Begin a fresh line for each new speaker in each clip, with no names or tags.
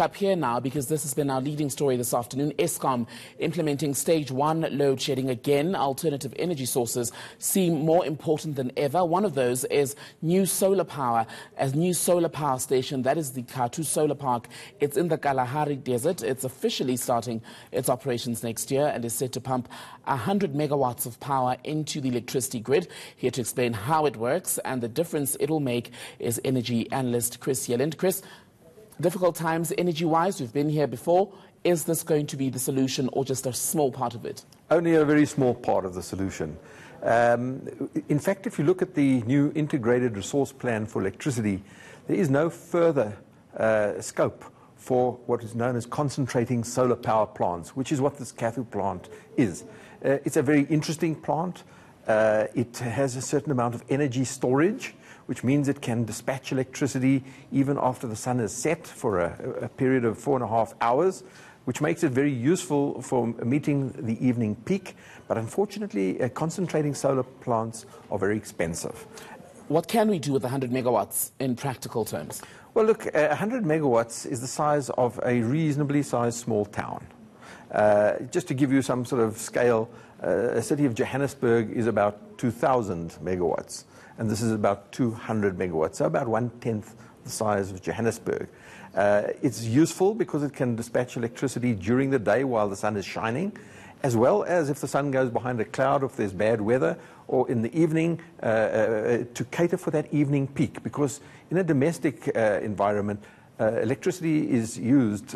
up here now because this has been our leading story this afternoon. Eskom implementing stage one load shedding again. Alternative energy sources seem more important than ever. One of those is new solar power. A new solar power station, that is the Kathu Solar Park. It's in the Kalahari Desert. It's officially starting its operations next year and is set to pump 100 megawatts of power into the electricity grid. Here to explain how it works and the difference it will make is energy analyst Chris Yelland. Chris, difficult times energy wise. We've been here before. Is this going to be the solution or just a small part of it?
Only a very small part of the solution. Um, in fact, if you look at the new integrated resource plan for electricity, there is no further uh, scope for what is known as concentrating solar power plants, which is what this Kathu plant is. Uh, it's a very interesting plant. Uh, it has a certain amount of energy storage, which means it can dispatch electricity even after the sun is set for a, a period of four and a half hours, which makes it very useful for meeting the evening peak. But unfortunately, uh, concentrating solar plants are very expensive.
What can we do with 100 megawatts in practical terms?
Well, look, uh, 100 megawatts is the size of a reasonably sized small town. Uh, just to give you some sort of scale, uh, a city of Johannesburg is about 2,000 megawatts, and this is about 200 megawatts, so about one tenth the size of Johannesburg. Uh, it's useful because it can dispatch electricity during the day while the sun is shining, as well as if the sun goes behind a cloud, if there's bad weather, or in the evening uh, uh, to cater for that evening peak. Because in a domestic uh, environment, electricity is used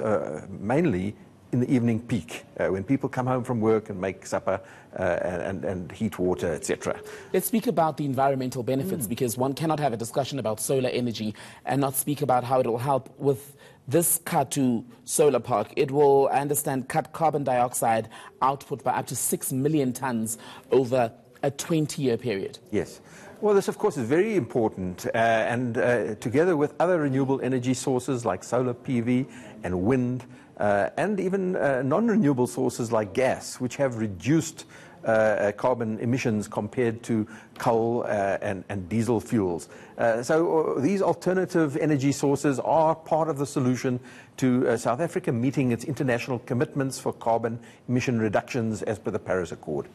mainly in the evening peak uh, when people come home from work and make supper uh, and, and, heat water, etc.
Let's speak about the environmental benefits mm. because one cannot have a discussion about solar energy and not speak about how it will help with this Kathu solar park. It will, I understand, cut carbon dioxide output by up to 6 million tons over a 20 year period.
Yes. Well, this, of course, is very important, uh, and uh, together with other renewable energy sources like solar PV and wind, uh, and even uh, non-renewable sources like gas, which have reduced uh, uh carbon emissions compared to coal and, and, diesel fuels. So these alternative energy sources are part of the solution to South Africa meeting its international commitments for carbon emission reductions as per the Paris Accord.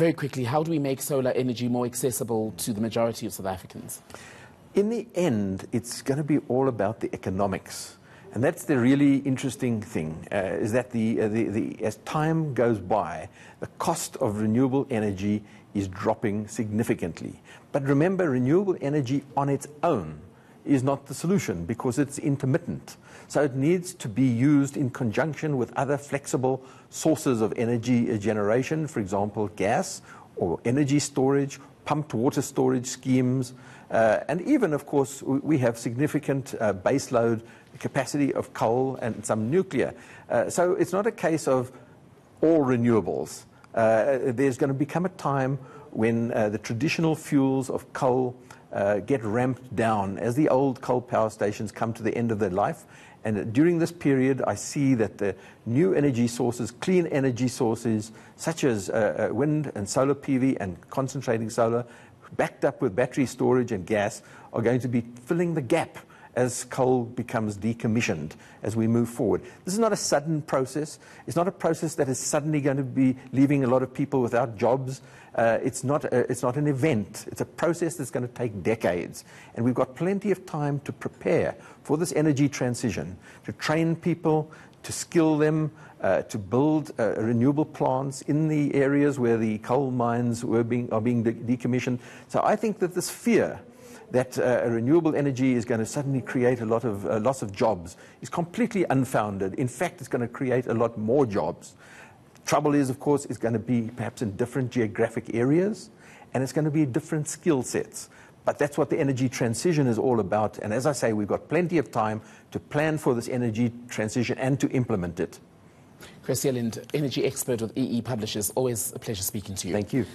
Very quickly, how do we make solar energy more accessible to the majority of South Africans?
In the end, it's going to be all about the economics. And that's the really interesting thing, uh, is that the, uh, the, the, as time goes by, the cost of renewable energy is dropping significantly. But remember, renewable energy on its own is not the solution because it's intermittent. So it needs to be used in conjunction with other flexible sources of energy generation, for example, gas or energy storage, pumped water storage schemes, uh, and even, of course, we have significant uh, baseload capacity of coal and some nuclear. Uh, so it's not a case of all renewables. Uh, there's going to become a time when uh, the traditional fuels of coal uh, get ramped down as the old coal power stations come to the end of their life. And during this period, I see that the new energy sources, clean energy sources, such as uh, uh, wind and solar PV and concentrating solar, backed up with battery storage and gas, are going to be filling the gap as coal becomes decommissioned as we move forward. This is not a sudden process. It's not a process that is suddenly going to be leaving a lot of people without jobs. Uh, it's, not a, it's not an event. It's a process that's going to take decades. And we've got plenty of time to prepare for this energy transition, to train people, to skill them, uh, to build uh, renewable plants in the areas where the coal mines were being, are being de decommissioned. So I think that this fear that uh, renewable energy is going to suddenly create a lot of uh, loss of jobs is completely unfounded. In fact, it's going to create a lot more jobs. Trouble is, of course, it's going to be perhaps in different geographic areas, and it's going to be different skill sets. But that's what the energy transition is all about. And as I say, we've got plenty of time to plan for this energy transition and to implement it.
Chris Yelland, energy expert with EE Publishers. Always a pleasure speaking to you.
Thank you.